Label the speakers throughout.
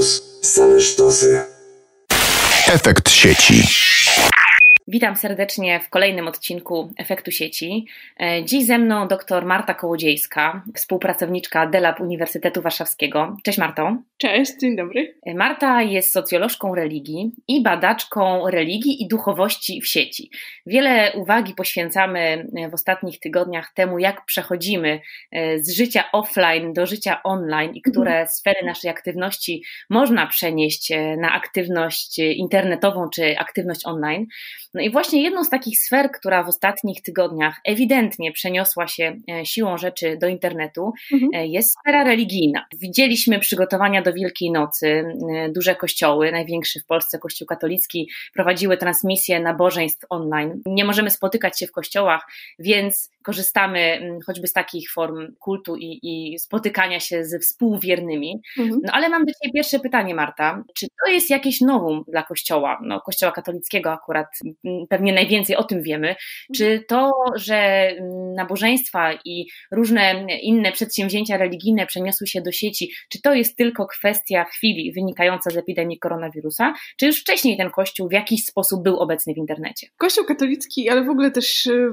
Speaker 1: koronawirus, same sztosy.
Speaker 2: Efekt sieci.
Speaker 3: Witam serdecznie w kolejnym odcinku Efektu Sieci. E, dziś ze mną dr Marta Kołodziejska, współpracowniczka DELAB Uniwersytetu Warszawskiego. Cześć Marto.
Speaker 4: Cześć, dzień dobry.
Speaker 3: E, Marta jest socjolożką religii i badaczką religii i duchowości w sieci. Wiele uwagi poświęcamy e, w ostatnich tygodniach temu, jak przechodzimy z życia offline do życia online i które mhm. sfery naszej aktywności można przenieść na aktywność internetową czy aktywność online. No i właśnie jedną z takich sfer, która w ostatnich tygodniach ewidentnie przeniosła się e, siłą rzeczy do internetu, mhm. E, jest sfera religijna. Widzieliśmy przygotowania do Wielkiej Nocy, e, duże kościoły, największy w Polsce Kościół katolicki, prowadziły transmisje nabożeństw online. Nie możemy spotykać się w kościołach, więc korzystamy choćby z takich form kultu i, i spotykania się ze współwiernymi. Mhm. No ale mam do Ciebie pierwsze pytanie, Marta. Czy to jest jakieś nowum dla Kościoła, no, Kościoła katolickiego akurat, pewnie najwięcej o tym wiemy. Czy to, że nabożeństwa i różne inne przedsięwzięcia religijne przeniosły się do sieci, czy to jest tylko kwestia chwili wynikająca z epidemii koronawirusa, czy już wcześniej ten Kościół w jakiś sposób był obecny w internecie?
Speaker 4: Kościół katolicki, ale w ogóle też y,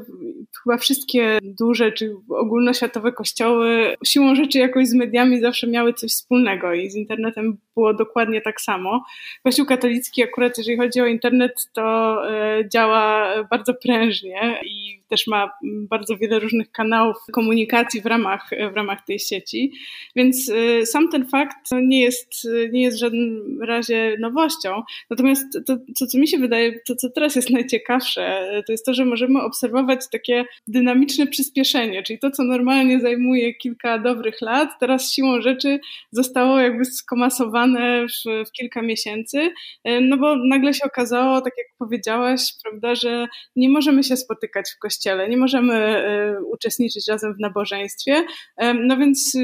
Speaker 4: chyba wszystkie duże czy ogólnoświatowe kościoły siłą rzeczy jakoś z mediami zawsze miały coś wspólnego i z internetem było dokładnie tak samo. Kościół katolicki akurat jeżeli chodzi o internet to e, działa bardzo prężnie i też ma bardzo wiele różnych kanałów komunikacji w ramach, w ramach tej sieci, więc e, sam ten fakt nie jest, nie jest w żadnym razie nowością. Natomiast to, to co mi się wydaje, to co teraz jest najciekawsze, to jest to, że możemy obserwować takie dynamiczne przyspieszenie, czyli to, co normalnie zajmuje kilka dobrych lat, teraz siłą rzeczy zostało jakby skomasowane w, w kilka miesięcy, e, no bo nagle się okazało, tak jak powiedziałaś, prawda, że nie możemy się spotykać w kościele, nie możemy e, uczestniczyć razem w nabożeństwie, e, no więc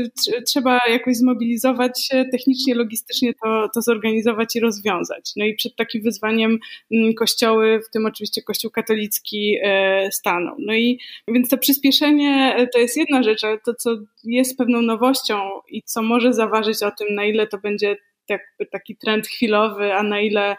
Speaker 4: trzeba jakoś zmobilizować się technicznie, logistycznie to, to zorganizować i rozwiązać. No i przed takim wyzwaniem mm, kościoły, w tym oczywiście kościół katolicki stanął. No i więc to przyspieszenie e, to jest jedna rzecz, ale to, co jest pewną nowością i co może zaważyć o tym, na ile to będzie jakby taki trend chwilowy, a na ile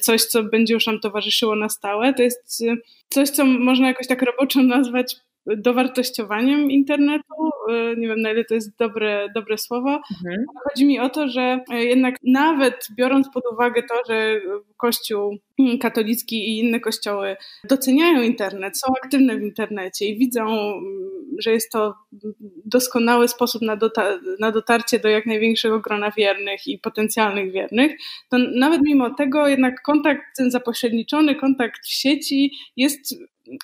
Speaker 4: coś, co będzie już nam towarzyszyło na stałe, to jest e, coś, co można jakoś tak roboczo nazwać dowartościowaniem internetu. E, nie wiem, na ile to jest dobre, dobre słowo. Mhm. Chodzi mi o to, że jednak nawet biorąc pod uwagę to, że Kościół katolicki i inne kościoły doceniają internet, są aktywne w internecie i widzą, że jest to doskonały sposób na, dota- na dotarcie do jak największego grona wiernych i potencjalnych wiernych, to nawet mimo tego jednak kontakt, ten zapośredniczony kontakt w sieci jest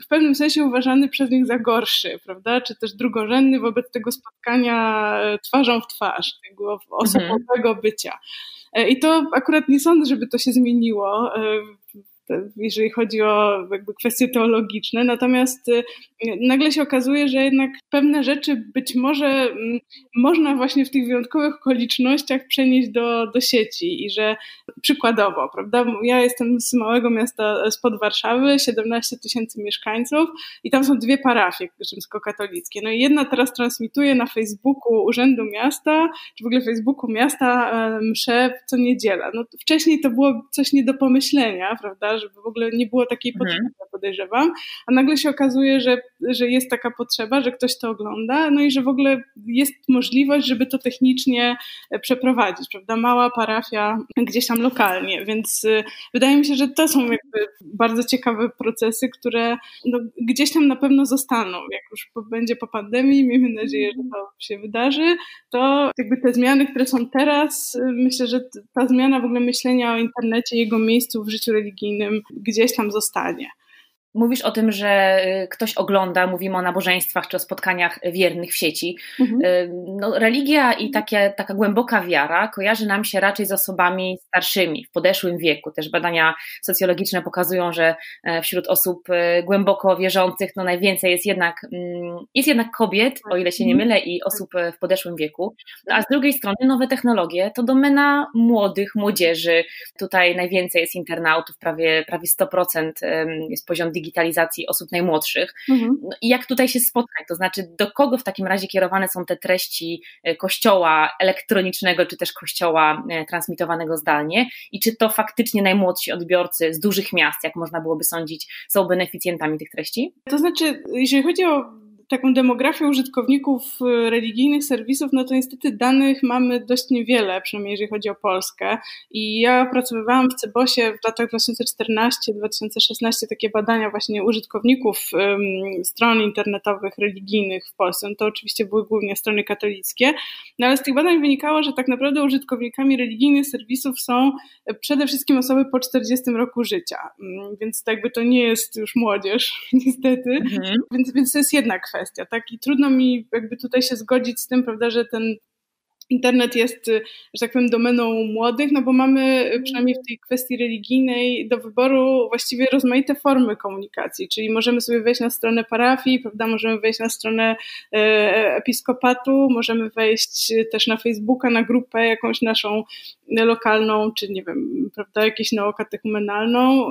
Speaker 4: w pewnym sensie uważany przez nich za gorszy, prawda? Czy też drugorzędny wobec tego spotkania e, twarzą w twarz, tego mhm. osobowego bycia. E, I to akurat nie sądzę, żeby to się zmieniło e, jeżeli chodzi o jakby kwestie teologiczne. Natomiast y, nagle się okazuje, że jednak pewne rzeczy być może mm, można właśnie w tych wyjątkowych okolicznościach przenieść do, do sieci i że przykładowo, prawda? Ja jestem z małego miasta spod Warszawy, 17 tysięcy mieszkańców i tam są dwie parafie rzymskokatolickie. No i jedna teraz transmituje na Facebooku Urzędu Miasta, czy w ogóle Facebooku miasta e, msze co niedziela. No wcześniej to było coś nie do pomyślenia, prawda? Żeby w ogóle nie było takiej mhm. potrzeby, mhm. podejrzewam, a nagle się okazuje, że, że jest taka potrzeba, że ktoś to ogląda, no i że w ogóle jest możliwość, żeby to technicznie e, przeprowadzić, prawda? Mała parafia gdzieś tam lokalnie, więc e, wydaje mi się, że to są jakby bardzo ciekawe procesy, które no, gdzieś tam na pewno zostaną, jak już będzie po pandemii, miejmy nadzieję, że to się wydarzy, to jakby te zmiany, które są teraz, e, myślę, że ta zmiana w ogóle myślenia o internecie, jego miejscu w życiu religijnym gdzieś tam zostanie.
Speaker 3: Mówisz o tym, że y, ktoś ogląda, mówimy o nabożeństwach czy o spotkaniach wiernych w sieci. Mhm. Y, no, religia i takie, taka głęboka wiara kojarzy nam się raczej z osobami starszymi, w podeszłym wieku. Też badania socjologiczne pokazują, że e, wśród osób e, głęboko wierzących no, najwięcej jest jednak, mm, jest jednak kobiet, o ile się nie mhm. mylę, i osób e, w podeszłym wieku. No, a z drugiej strony nowe technologie to domena młodych, młodzieży. Tutaj najwięcej jest internautów, prawie, prawie 100% jest poziom digitalizacji digitalizacji osób najmłodszych. Mhm. No I jak tutaj się spotkać? To znaczy, do kogo w takim razie kierowane są te treści kościoła elektronicznego, czy też kościoła transmitowanego zdalnie? I czy to faktycznie najmłodsi odbiorcy z dużych miast, jak można byłoby sądzić, są beneficjentami tych treści?
Speaker 4: To znaczy, jeżeli chodzi o taką demografię użytkowników y, religijnych serwisów, no to niestety danych mamy dość niewiele, przynajmniej jeżeli chodzi o Polskę. I ja opracowywałam w Cebosie w latach 2014-2016 takie badania właśnie użytkowników um, stron internetowych religijnych w Polsce. No to oczywiście były głównie strony katolickie, no ale z tych badań wynikało, że tak naprawdę użytkownikami religijnych serwisów są przede wszystkim osoby po 40 roku życia. Mm, więc tak jakby to nie jest już młodzież, niestety. Mhm. Więc, więc to jest jedna kwestia kwestia, tak? I trudno mi jakby tutaj się zgodzić z tym, prawda, że ten internet jest, że tak powiem, domeną młodych, no bo mamy przynajmniej w tej kwestii religijnej do wyboru właściwie rozmaite formy komunikacji, czyli możemy sobie wejść na stronę parafii, prawda, możemy wejść na stronę e, episkopatu, możemy wejść też na Facebooka, na grupę jakąś naszą lokalną, czy nie wiem, prawda, jakąś neokatechumenalną.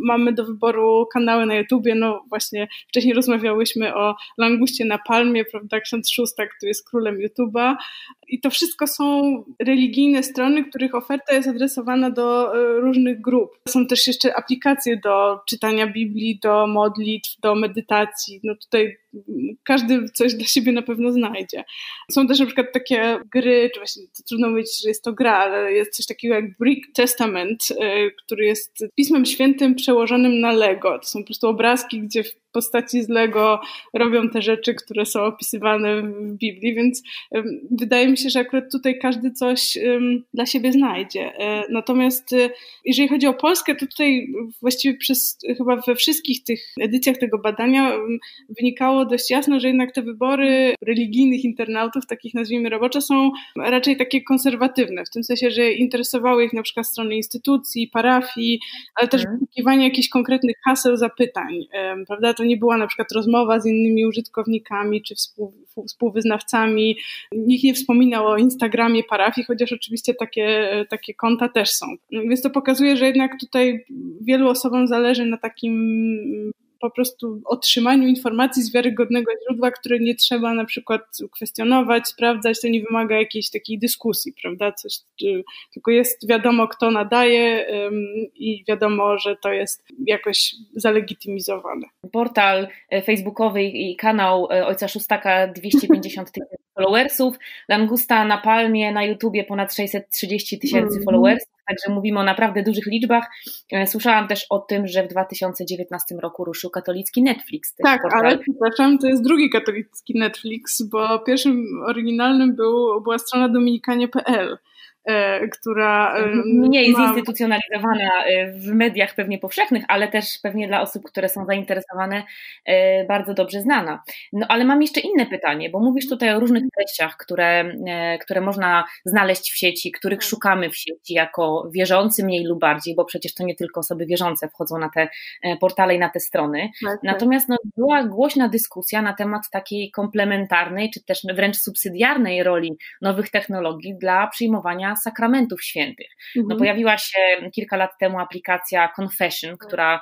Speaker 4: Mamy do wyboru kanały na YouTubie, no właśnie wcześniej rozmawiałyśmy o Languście na Palmie, prawda, ksiądz Szóstak, który jest królem YouTuba i to wszystko są religijne strony, których oferta jest adresowana do e, różnych grup. Są też jeszcze aplikacje do czytania Biblii, do modlitw, do medytacji. No tutaj każdy coś dla siebie na pewno znajdzie. Są też na przykład takie gry, czy właśnie to trudno mówić, że jest to gra, ale jest coś takiego jak Brick Testament, e, który jest pismem świętym przełożonym na Lego. To są po prostu obrazki, gdzie w postaci z Lego robią te rzeczy, które są opisywane w Biblii, więc wydaje mi się, że akurat tutaj każdy coś dla siebie znajdzie. E, natomiast e, jeżeli chodzi o Polskę, to tutaj właściwie przez chyba we wszystkich tych edycjach tego badania wynikało dość jasno, że jednak te wybory religijnych internautów, takich nazwijmy robocze, są raczej takie konserwatywne, w tym sensie, że interesowały ich na przykład strony instytucji, parafii, ale też mhm. wyszukiwanie jakichś konkretnych haseł, zapytań, prawda? To nie była na przykład rozmowa z innymi użytkownikami czy współ, współwyznawcami. Nikt nie wspominał o Instagramie parafii, chociaż oczywiście takie, takie konta też są. Więc to pokazuje, że jednak tutaj wielu osobom zależy na takim po prostu otrzymaniu informacji z wiarygodnego źródła, które nie trzeba na przykład kwestionować, sprawdzać, to nie wymaga jakiejś takiej dyskusji, prawda? Coś, tylko jest wiadomo, kto nadaje i wiadomo, że to jest jakoś zalegitymizowane.
Speaker 3: Portal e, facebookowy i kanał e, Ojca Szóstaka 250 tysięcy followersów, Langusta na Palmie na YouTubie ponad 630 tysięcy mm. followersów, Także mówimy o naprawdę dużych liczbach. E, słyszałam też o tym, że w 2019 roku ruszył katolicki Netflix.
Speaker 4: Tak, portal. ale przepraszam, to jest drugi katolicki Netflix, bo pierwszym oryginalnym był, była strona dominikanie.pl. E, która.
Speaker 3: E, Mniej ma... zinstytucjonalizowana e, w mediach pewnie powszechnych, ale też pewnie dla osób, które są zainteresowane, bardzo dobrze znana. No ale mam jeszcze inne pytanie, bo mówisz tutaj o różnych treściach, które, które można znaleźć w sieci, których tak. szukamy w sieci jako wierzący mniej lub bardziej, bo przecież to nie tylko osoby wierzące wchodzą na te portale i na te strony. Tak, tak. Natomiast no, była głośna dyskusja na temat takiej komplementarnej, czy też wręcz subsydiarnej roli nowych technologii dla przyjmowania sakramentów świętych. No, mhm. pojawiła się kilka lat temu aplikacja Confession, która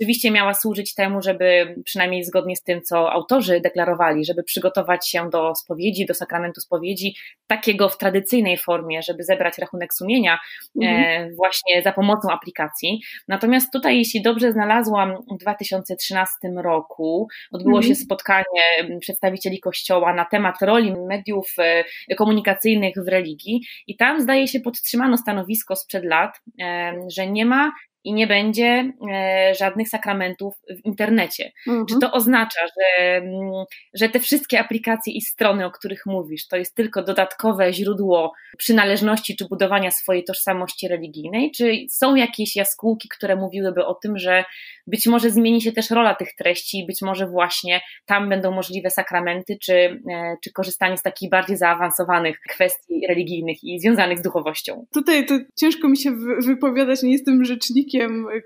Speaker 3: Oczywiście miała służyć temu, żeby przynajmniej zgodnie z tym, co autorzy deklarowali, żeby przygotować się do spowiedzi, do sakramentu spowiedzi, takiego w tradycyjnej formie, żeby zebrać rachunek sumienia e, mhm. właśnie za pomocą aplikacji. Natomiast tutaj, jeśli dobrze znalazłam, w 2013 roku odbyło mhm. się spotkanie przedstawicieli Kościoła na temat roli mediów e, komunikacyjnych w religii i tam zdaje się podtrzymano stanowisko sprzed lat, e, że nie ma i nie będzie e, żadnych sakramentów w internecie. Mhm. Czy to oznacza, że, mm, że te wszystkie aplikacje i strony, o których mówisz, to jest tylko dodatkowe źródło przynależności czy budowania swojej tożsamości religijnej? Czy są jakieś jaskółki, które mówiłyby o tym, że być może zmieni się też rola tych treści i być może właśnie tam będą możliwe sakramenty, czy, e, czy korzystanie z takich bardziej zaawansowanych kwestii religijnych i związanych z duchowością?
Speaker 4: Tutaj to ciężko mi się wypowiadać, nie jestem rzecznikiem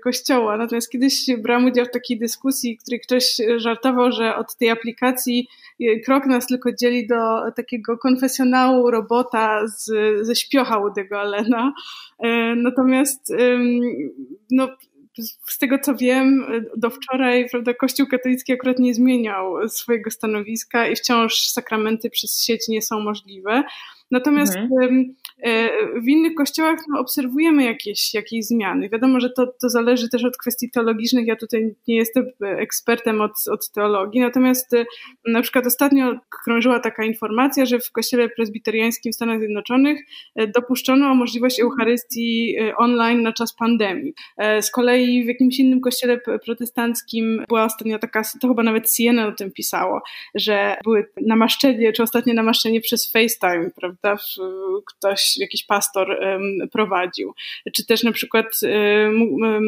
Speaker 4: kościoła. Natomiast kiedyś brałam udział w takiej dyskusji, w której ktoś żartował, że od tej aplikacji e, krok nas tylko dzieli do takiego konfesjonału robota z, ze śpiocha Woody'ego Allena. E, natomiast no, z tego co wiem, do wczoraj prawda, Kościół katolicki akurat nie zmieniał swojego stanowiska i wciąż sakramenty przez sieć nie są możliwe. Natomiast mhm. E, w innych kościołach no, obserwujemy jakieś, jakieś zmiany. Wiadomo, że to, to zależy też od kwestii teologicznych. Ja tutaj nie jestem ekspertem od, od teologii, natomiast e, na przykład ostatnio krążyła taka informacja, że w kościele prezbiteriańskim w Stanach Zjednoczonych e, dopuszczono możliwość Eucharystii online na czas pandemii. Z kolei w jakimś innym kościele protestanckim była ostatnio taka, to chyba nawet CNN o tym pisało, że były namaszczenie, czy ostatnie namaszczenie przez FaceTime, prawda? Ktoś jakiś pastor prowadził. Czy też na przykład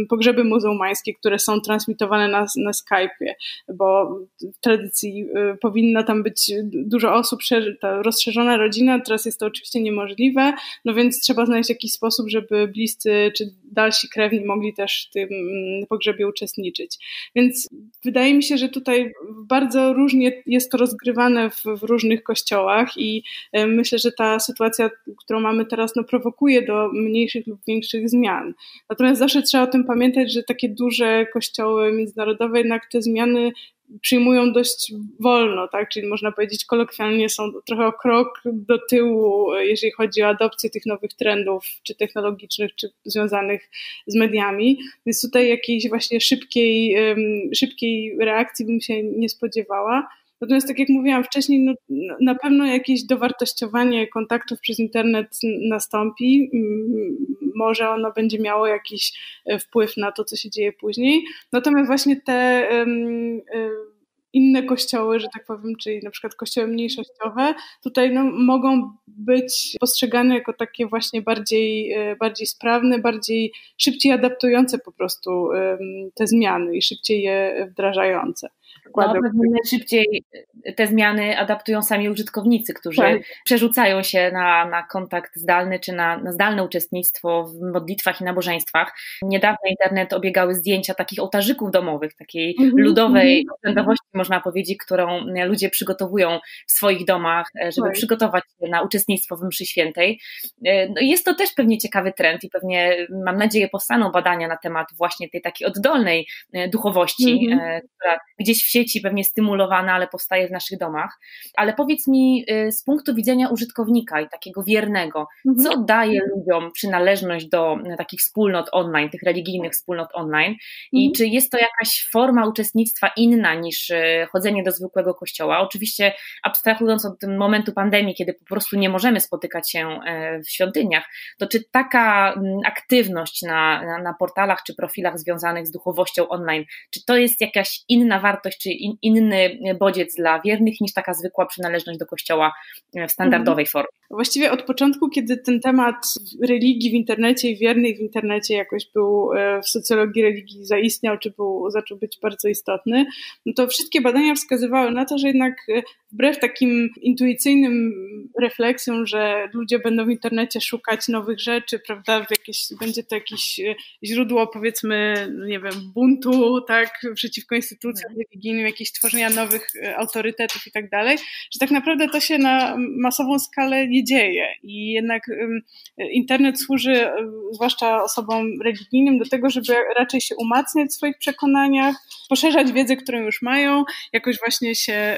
Speaker 4: pogrzeby muzułmańskie, które są transmitowane na, na Skype'ie, bo w tradycji y, powinno tam być dużo osób, ta rozszerzona rodzina, teraz jest to oczywiście niemożliwe, no więc trzeba znaleźć jakiś sposób, żeby bliscy czy dalsi krewni mogli też w tym mm, pogrzebie uczestniczyć. Więc wydaje mi się, że tutaj bardzo różnie jest to rozgrywane w, w różnych kościołach i myślę, że ta sytuacja, którą mamy teraz, no, prowokuje do mniejszych lub większych zmian. Natomiast zawsze trzeba o tym pamiętać, że takie duże kościoły międzynarodowe jednak te zmiany przyjmują dość wolno, tak? Czyli można powiedzieć kolokwialnie są trochę o krok do tyłu, jeżeli chodzi o adopcję tych nowych trendów, czy technologicznych, czy związanych z mediami. Więc tutaj jakiejś właśnie szybkiej, szybkiej reakcji bym się nie spodziewała. Natomiast tak jak mówiłam wcześniej, no, na pewno jakieś dowartościowanie kontaktów przez internet nastąpi. Może ono będzie miało jakiś e, wpływ na to, co się dzieje później. Natomiast właśnie te um, inne kościoły, że tak powiem, czyli na przykład kościoły mniejszościowe, tutaj no, mogą być postrzegane jako takie właśnie bardziej, e, bardziej sprawne, bardziej szybciej adaptujące po prostu te zmiany i szybciej je wdrażające.
Speaker 3: No, szybciej te zmiany adaptują sami użytkownicy, którzy tak. przerzucają się na, na kontakt zdalny czy na, na zdalne uczestnictwo w modlitwach i nabożeństwach. Niedawno internet obiegały zdjęcia takich ołtarzyków domowych, takiej mm -hmm. ludowej obrzędowości, można powiedzieć, którą ludzie przygotowują w swoich domach, e, żeby tak. przygotować się na uczestnictwo w mszy świętej. E, no jest to też pewnie ciekawy trend i pewnie, mam nadzieję, powstaną badania na temat właśnie tej takiej oddolnej e, duchowości, mm -hmm. która gdzieś w sieci pewnie stymulowana, ale powstaje w naszych domach. Ale powiedz mi y, z punktu widzenia użytkownika i takiego wiernego, mhm. co daje ludziom przynależność do y, takich wspólnot online, tych religijnych wspólnot online i mhm. czy jest to jakaś forma uczestnictwa inna niż y, chodzenie do zwykłego kościoła? Oczywiście abstrahując od momentu pandemii, kiedy po prostu nie możemy spotykać się w świątyniach, to czy taka mm, aktywność na, na, na portalach czy profilach związanych z duchowością online, czy to jest jakaś inna wartość, czy in, inny bodziec dla wiernych niż taka zwykła przynależność do kościoła w standardowej mhm. formie.
Speaker 4: Właściwie od początku, kiedy ten temat religii w internecie i wiernych w internecie jakoś był e, w socjologii religii zaistniał, czy był, zaczął być bardzo istotny, no to wszystkie badania wskazywały na to, że jednak e, wbrew takim intuicyjnym refleksjom, że ludzie będą w internecie szukać nowych rzeczy, prawda, jakieś, będzie to jakieś e, źródło powiedzmy, nie wiem, buntu, tak, przeciwko instytucjom mhm. religijnym, jakieś tworzenia nowych autorytetów i tak dalej, że tak naprawdę to się na masową skalę nie dzieje i jednak internet służy zwłaszcza osobom religijnym do tego, żeby raczej się umacniać w swoich przekonaniach, poszerzać wiedzę, którą już mają, jakoś właśnie się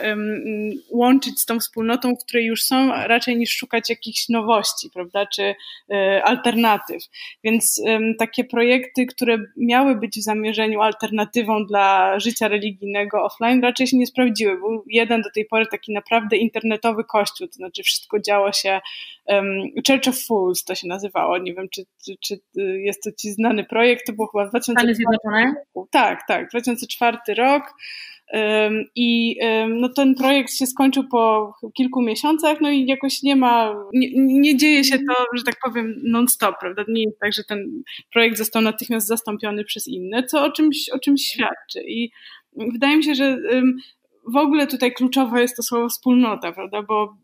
Speaker 4: łączyć z tą wspólnotą, w której już są, raczej niż szukać jakichś nowości, prawda, czy e, alternatyw. Więc takie projekty, które miały być w zamierzeniu alternatywą dla życia religijnego offline, raczej się nie sprawdziły. Był jeden do tej pory taki naprawdę internetowy kościół, to znaczy wszystko działo się um, Church of Fools to się nazywało. Nie wiem, czy, czy, czy jest to ci znany projekt. To było chyba 2004 roku. Tak, tak, 2004 rok. I no, ten projekt się skończył po kilku miesiącach, no i jakoś nie ma, nie, nie dzieje się to, że tak powiem, non-stop, prawda? Nie jest tak, że ten projekt został natychmiast zastąpiony przez inne, co o czymś, o czymś świadczy. I wydaje mi się, że w ogóle tutaj kluczowe jest to słowo wspólnota, prawda? Bo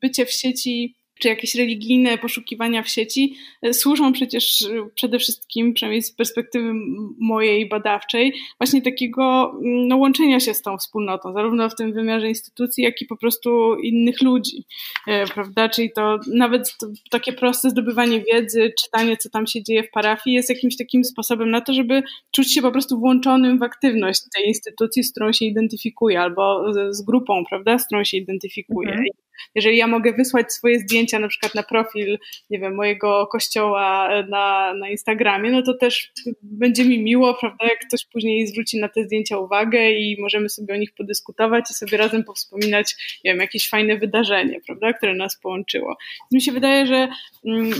Speaker 4: bycie w sieci czy jakieś religijne poszukiwania w sieci e, służą przecież e, przede wszystkim, przynajmniej z perspektywy mojej badawczej, właśnie takiego mm, no, łączenia się z tą wspólnotą, zarówno w tym wymiarze instytucji, jak i po prostu innych ludzi, e, prawda? Czyli to nawet to, takie proste zdobywanie wiedzy, czytanie, co tam się dzieje w parafii, jest jakimś takim sposobem na to, żeby czuć się po prostu włączonym w aktywność tej instytucji, z którą się identyfikuje, albo z, grupą, prawda, z którą się identyfikuje. Mhm. Jeżeli ja mogę wysłać swoje zdjęcia na przykład na profil, nie wiem, mojego kościoła na, na Instagramie, no to też będzie mi miło, prawda, jak ktoś później zwróci na te zdjęcia uwagę i możemy sobie o nich podyskutować i sobie razem powspominać, nie wiem, jakieś fajne wydarzenie, prawda, które nas połączyło. Mi się wydaje, że mm,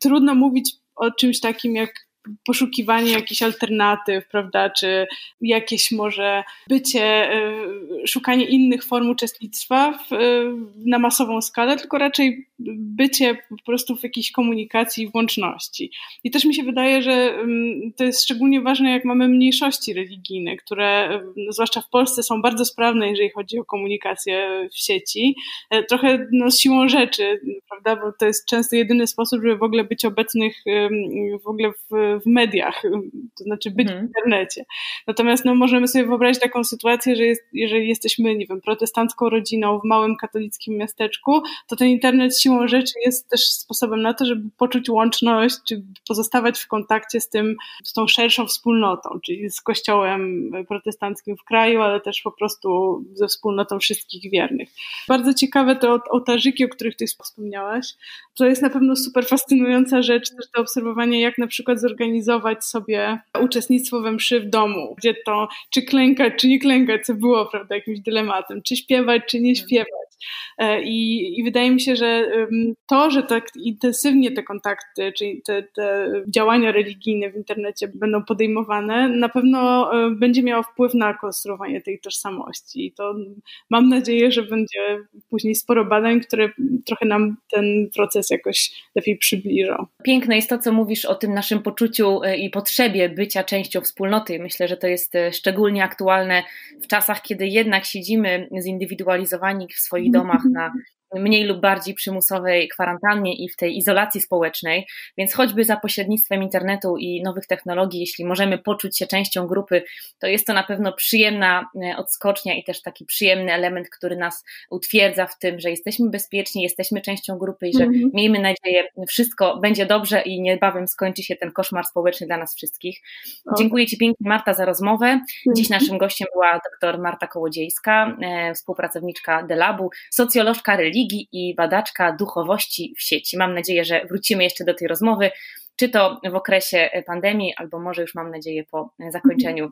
Speaker 4: trudno mówić o czymś takim jak poszukiwanie jakichś alternatyw, prawda, czy jakieś może bycie, y, szukanie innych form uczestnictwa w, y, na masową skalę, tylko raczej bycie po prostu w jakiejś komunikacji, włączności. I też mi się wydaje, że mm, to jest szczególnie ważne, jak mamy mniejszości religijne, które no, zwłaszcza w Polsce są bardzo sprawne, jeżeli chodzi o komunikację w sieci. E, trochę no, siłą rzeczy, prawda, bo to jest często jedyny sposób, żeby w ogóle być obecnych w ogóle w w mediach, to znaczy być hmm. w internecie. Natomiast no, możemy sobie wyobrazić taką sytuację, że jest, jeżeli jesteśmy, nie wiem, protestancką rodziną w małym katolickim miasteczku, to ten internet siłą rzeczy jest też sposobem na to, żeby poczuć łączność, czy pozostawać w kontakcie z tym, z tą szerszą wspólnotą, czyli z kościołem protestanckim w kraju, ale też po prostu ze wspólnotą wszystkich wiernych. Bardzo ciekawe te ołtarzyki, o których ty wspomniałaś. To jest na pewno super fascynująca rzecz, też to obserwowanie, jak na przykład zorganizować sobie uczestnictwo we mszy w domu, gdzie to czy klękać, czy nie klękać, co było prawda, jakimś dylematem, czy śpiewać, czy nie mhm. śpiewać. E, I, I, wydaje mi się, że to, że tak intensywnie te kontakty, czyli te, te działania religijne w internecie będą podejmowane, na pewno e, będzie miało wpływ na konstruowanie tej tożsamości. I to mam nadzieję, że będzie później sporo badań, które trochę nam ten proces jakoś lepiej przybliżą.
Speaker 3: Piękne jest to, co mówisz o tym naszym poczuciu e, i potrzebie bycia częścią wspólnoty. Myślę, że to jest szczególnie aktualne w czasach, kiedy jednak siedzimy zindywidualizowani w swoich domach na mniej lub bardziej przymusowej kwarantannie i w tej izolacji społecznej, więc choćby za pośrednictwem internetu i nowych technologii, jeśli możemy poczuć się częścią grupy, to jest to na pewno przyjemna e, odskocznia i też taki przyjemny element, który nas utwierdza w tym, że jesteśmy bezpieczni, jesteśmy częścią grupy i że -hmm. miejmy nadzieję, wszystko będzie dobrze i niebawem skończy się ten koszmar społeczny dla nas wszystkich. Dziękuję Ci pięknie Marta za rozmowę. Dziś naszym gościem była dr Marta Kołodziejska, e, współpracowniczka Delabu, socjolożka religii, religii i badaczka duchowości w sieci. Mam nadzieję, że wrócimy jeszcze do tej rozmowy, czy to w okresie pandemii, albo może już mam nadzieję po zakończeniu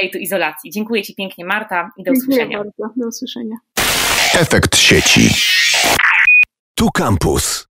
Speaker 3: tej tu izolacji. Dziękuję Ci pięknie, Marta, i do
Speaker 4: Dziękuję
Speaker 3: usłyszenia.
Speaker 4: Bardzo. Do usłyszenia.
Speaker 2: Efekt sieci. Tu kampus.